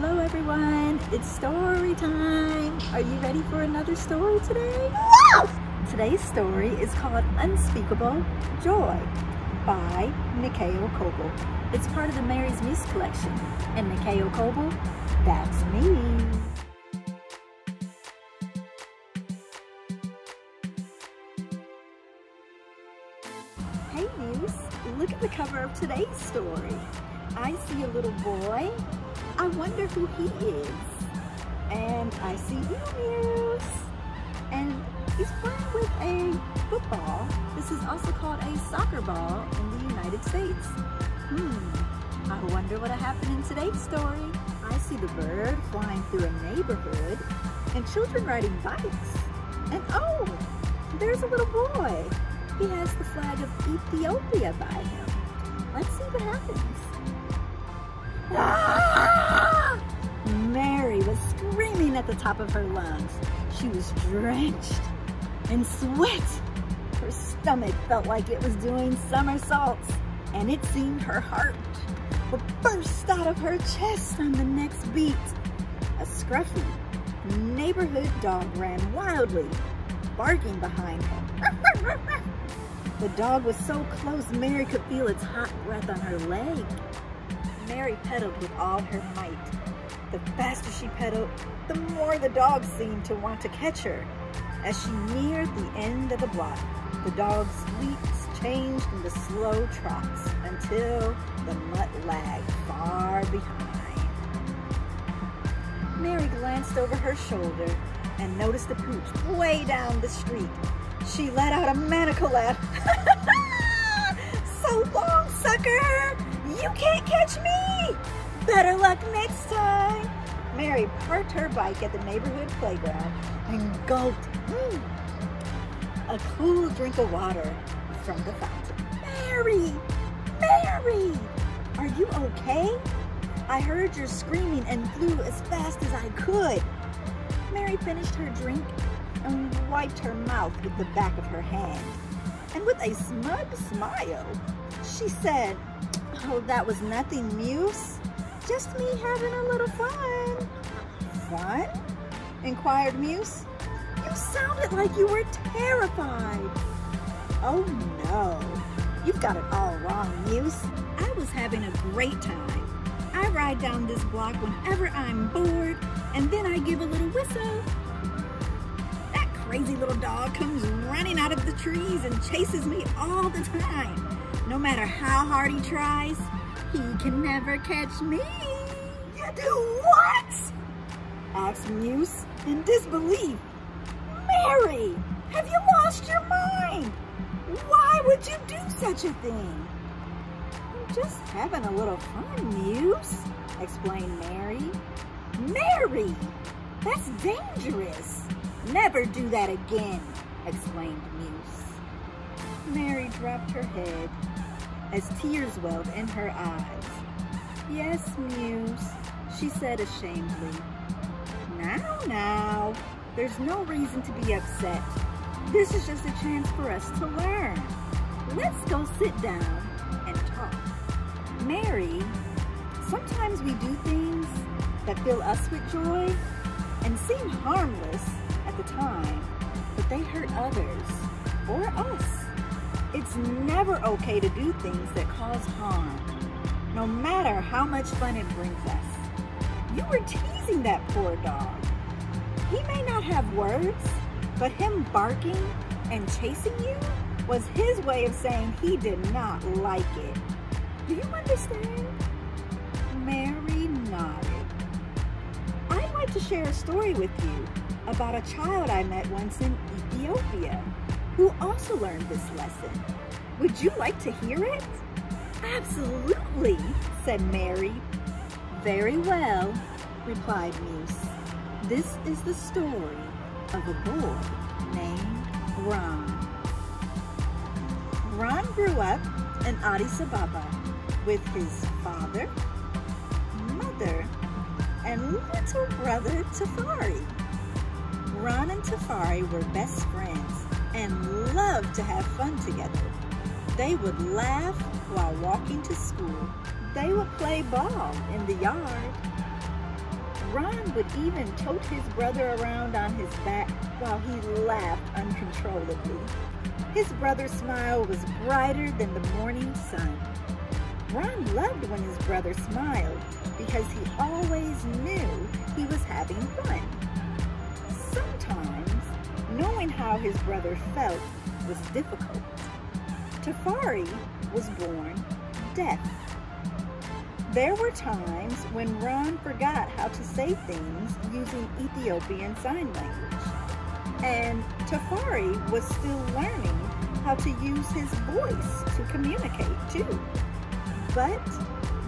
Hello everyone, it's story time. Are you ready for another story today? Today's story is called Unspeakable Joy by Nikayo Coble. It's part of the Mary's Muse collection. And Nikayo Coble, that's me. Hey Muse, look at the cover of today's story. I see a little boy. I wonder who he is. And I see Muse. And he's playing with a football. This is also called a soccer ball in the United States. Hmm, I wonder what'll happen in today's story. I see the bird flying through a neighborhood and children riding bikes. And oh, there's a little boy. He has the flag of Ethiopia by him. Let's see what happens. Ah! Mary was screaming at the top of her lungs. She was drenched in sweat. Her stomach felt like it was doing somersaults, and it seemed her heart would burst out of her chest on the next beat. A scruffy neighborhood dog ran wildly, barking behind her. The dog was so close Mary could feel its hot breath on her leg. Mary pedaled with all her might. The faster she pedaled, the more the dogs seemed to want to catch her. As she neared the end of the block, the dog's leaps changed into slow trots until the mutt lagged far behind. Mary glanced over her shoulder and noticed the pooch way down the street. She let out a manacle laugh. so long, sucker! You can't catch me! Better luck next time! Mary parked her bike at the neighborhood playground and gulped mm, a cool drink of water from the fountain. Mary! Mary! Are you okay? I heard your screaming and flew as fast as I could. Mary finished her drink and wiped her mouth with the back of her hand. And with a smug smile, she said, Oh, that was nothing, Muse. Just me having a little fun. Fun? inquired Muse. You sounded like you were terrified. Oh no, you've got it all wrong, Muse. I was having a great time. I ride down this block whenever I'm bored, and then I give a little whistle. That crazy little dog comes running out of the trees and chases me all the time. No matter how hard he tries, he can never catch me. You do what? asked Muse in disbelief. Mary, have you lost your mind? Why would you do such a thing? I'm just having a little fun, Muse, explained Mary. Mary, that's dangerous. Never do that again, explained Muse. Mary dropped her head as tears welled in her eyes. Yes, Muse, she said ashamedly. Now, now, there's no reason to be upset. This is just a chance for us to learn. Let's go sit down and talk. Mary, sometimes we do things that fill us with joy and seem harmless at the time, but they hurt others or us. It's never okay to do things that cause harm, no matter how much fun it brings us. You were teasing that poor dog. He may not have words, but him barking and chasing you was his way of saying he did not like it. Do you understand? Mary nodded. I'd like to share a story with you about a child I met once in Ethiopia who also learned this lesson. Would you like to hear it? Absolutely, said Mary. Very well, replied Muse. This is the story of a boy named Ron. Ron grew up in Addis Ababa with his father, mother, and little brother Tafari. Ron and Tafari were best friends and loved to have fun together. They would laugh while walking to school. They would play ball in the yard. Ron would even tote his brother around on his back while he laughed uncontrollably. His brother's smile was brighter than the morning sun. Ron loved when his brother smiled because he always knew he was having fun. How his brother felt was difficult. Tafari was born deaf. There were times when Ron forgot how to say things using Ethiopian Sign Language. And Tafari was still learning how to use his voice to communicate too. But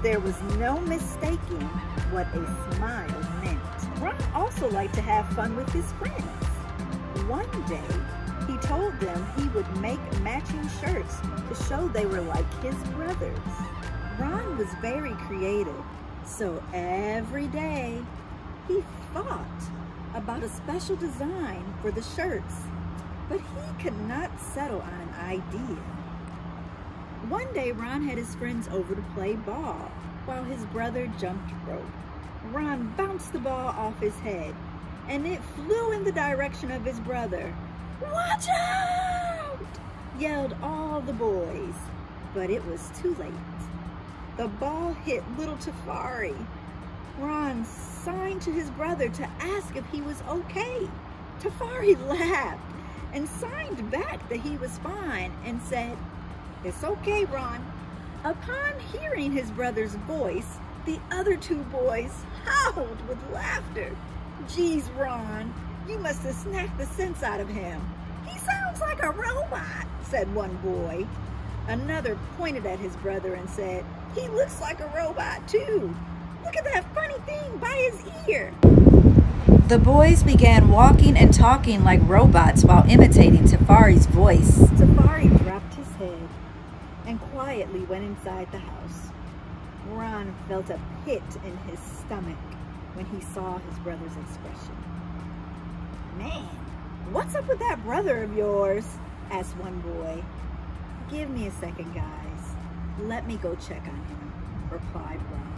there was no mistaking what a smile meant. Ron also liked to have fun with his friends. One day, he told them he would make matching shirts to show they were like his brothers. Ron was very creative, so every day he thought about a special design for the shirts, but he could not settle on an idea. One day, Ron had his friends over to play ball while his brother jumped rope. Ron bounced the ball off his head, and it flew in the direction of his brother. Watch out! yelled all the boys, but it was too late. The ball hit little Tafari. Ron signed to his brother to ask if he was okay. Tafari laughed and signed back that he was fine and said, It's okay, Ron. Upon hearing his brother's voice, the other two boys howled with laughter. Geez, Ron, you must have snapped the sense out of him. He sounds like a robot, said one boy. Another pointed at his brother and said, he looks like a robot too. Look at that funny thing by his ear. The boys began walking and talking like robots while imitating Tafari's voice. Tafari dropped his head and quietly went inside the house. Ron felt a pit in his stomach when he saw his brother's expression. Man, what's up with that brother of yours? asked one boy. Give me a second, guys. Let me go check on him, replied Ron.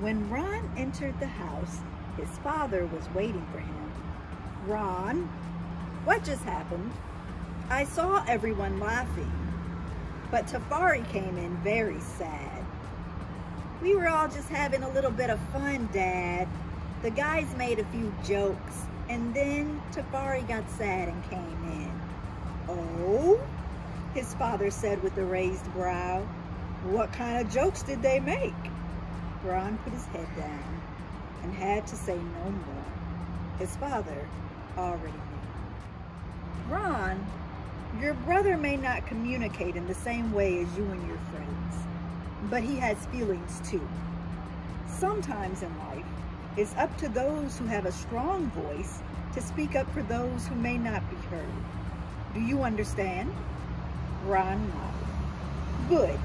When Ron entered the house, his father was waiting for him. Ron, what just happened? I saw everyone laughing, but Tafari came in very sad. We were all just having a little bit of fun, Dad. The guys made a few jokes, and then Tafari got sad and came in. Oh? his father said with a raised brow. What kind of jokes did they make? Ron put his head down and had to say no more. His father already knew. Ron, your brother may not communicate in the same way as you and your friends, but he has feelings too. Sometimes in life, it's up to those who have a strong voice to speak up for those who may not be heard. Do you understand? Ron nodded. Good.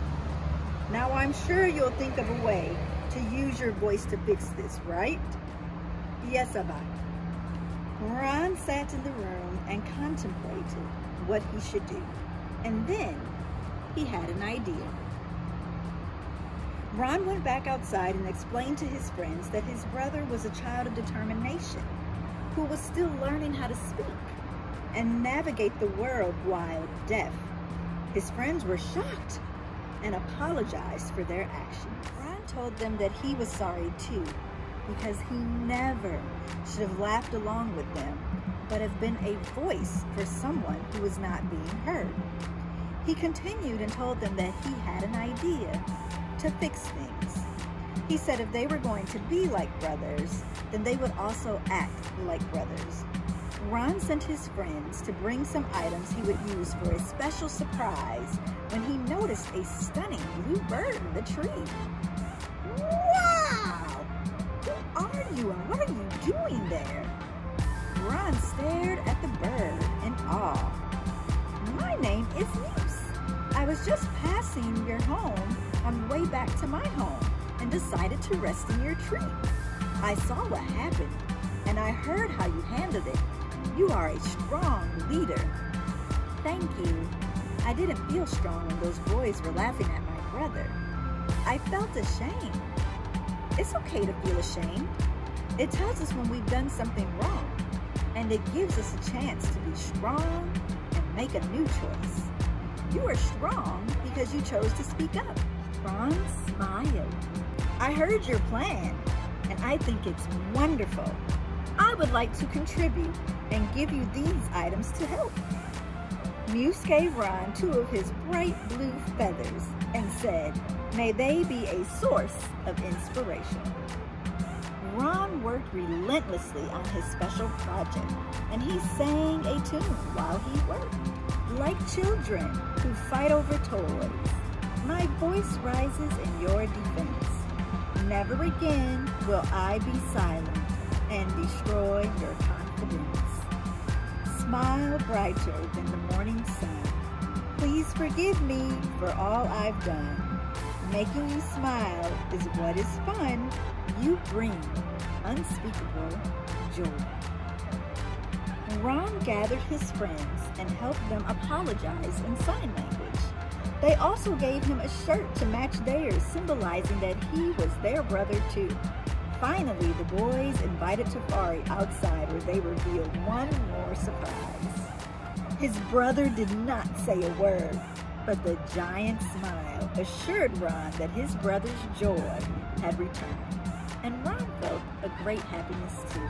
Now I'm sure you'll think of a way to use your voice to fix this, right? Yes, Abba. Ron sat in the room and contemplated what he should do. And then he had an idea. Ron went back outside and explained to his friends that his brother was a child of determination who was still learning how to speak and navigate the world while deaf. His friends were shocked and apologized for their actions. Ron told them that he was sorry too because he never should have laughed along with them but have been a voice for someone who was not being heard. He continued and told them that he had an idea to fix things. He said if they were going to be like brothers, then they would also act like brothers. Ron sent his friends to bring some items he would use for a special surprise when he noticed a stunning blue bird in the tree. Wow! Who are you and what are you doing there? Ron stared at the bird in awe. My name is. I was just passing your home on the way back to my home and decided to rest in your tree. I saw what happened and I heard how you handled it you are a strong leader. Thank you. I didn't feel strong when those boys were laughing at my brother. I felt ashamed. It's okay to feel ashamed. It tells us when we've done something wrong, and it gives us a chance to be strong and make a new choice. You are strong because you chose to speak up. Ron smiled. I heard your plan, and I think it's wonderful. I would like to contribute and give you these items to help. Muse gave Ron two of his bright blue feathers and said, may they be a source of inspiration. Ron worked relentlessly on his special project, and he sang a tune while he worked. Like children who fight over toys, my voice rises in your defense. Never again will I be silent and destroy your confidence. Smile brighter than the morning sun. Please forgive me for all I've done. Making you smile is what is fun. You bring unspeakable joy. Ron gathered his friends and helped them apologize in sign language. They also gave him a shirt to match theirs, symbolizing that he was their brother too. Finally, the boys invited Tafari outside where they revealed one more surprise. His brother did not say a word, but the giant smile assured Ron that his brother's joy had returned. And Ron felt a great happiness too.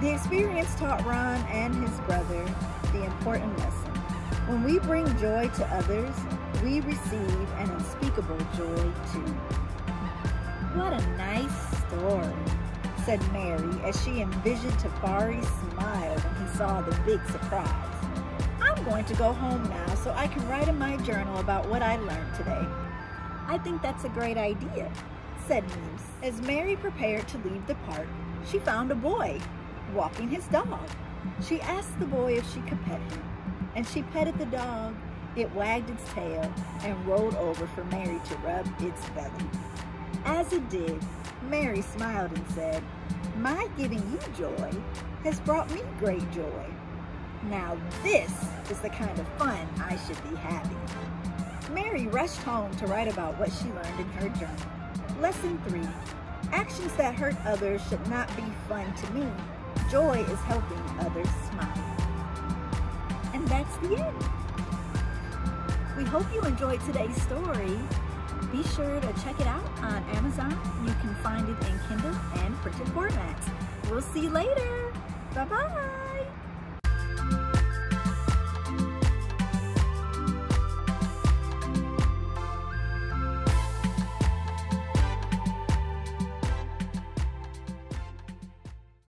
The experience taught Ron and his brother the important lesson. When we bring joy to others, we receive an unspeakable joy too. What a nice story, said Mary as she envisioned Tafari's smile when he saw the big surprise. I'm going to go home now so I can write in my journal about what I learned today. I think that's a great idea, said Muse. As Mary prepared to leave the park, she found a boy walking his dog. She asked the boy if she could pet him, and she petted the dog. It wagged its tail and rolled over for Mary to rub its belly. As it did, Mary smiled and said, My giving you joy has brought me great joy. Now this is the kind of fun I should be having. Mary rushed home to write about what she learned in her journal. Lesson 3. Actions that hurt others should not be fun to me. Joy is helping others smile. And that's the end. We hope you enjoyed today's story. Be sure to check it out on Amazon. You can find it in Kindle and printed formats. We'll see you later. Bye-bye.